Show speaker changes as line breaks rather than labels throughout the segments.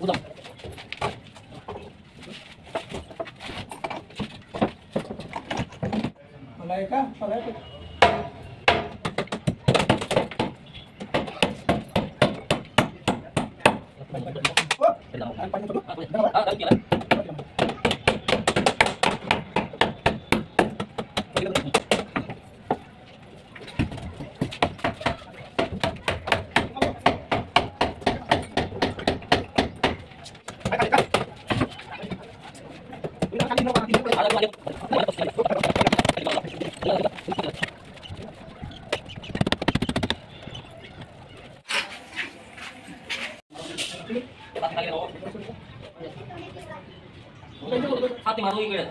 Úi dồi
Malaika, Malaika Hãy subscribe cho kênh Ghiền Mì Gõ Để không bỏ lỡ những
video hấp dẫn 왼쪽으로 다 마동이 그래.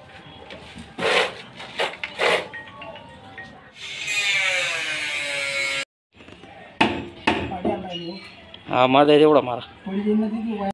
હા મારે દેવડા
મારા.